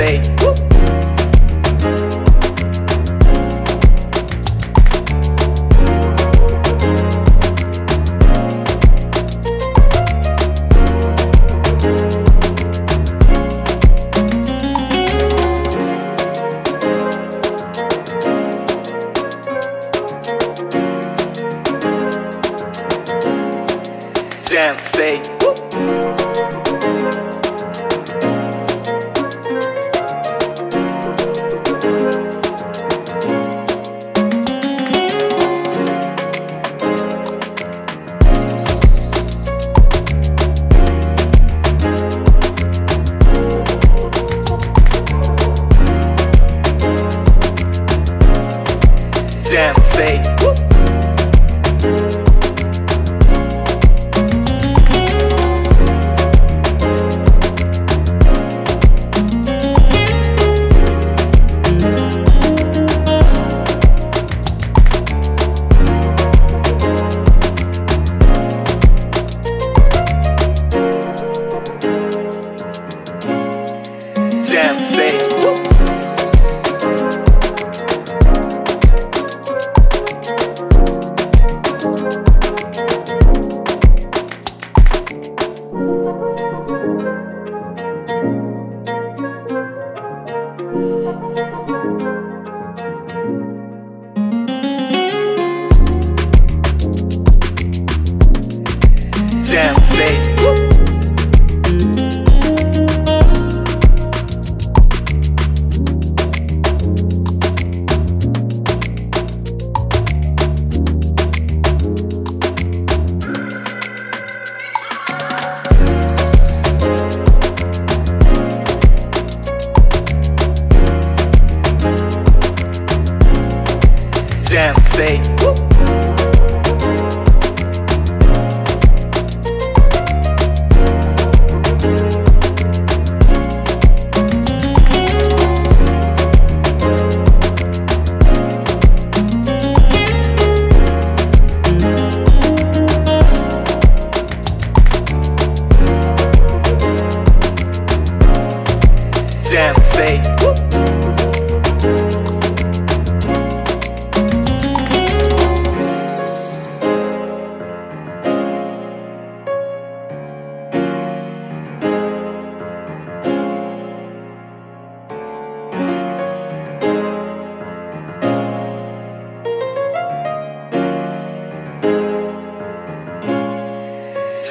say, Dance, say. Sensei. Sensei. Sensei. say.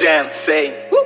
Sensei. Sensei. Sensei.